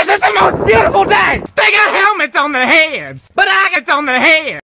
This is the most beautiful day! They got helmets on their heads, but I got on the head.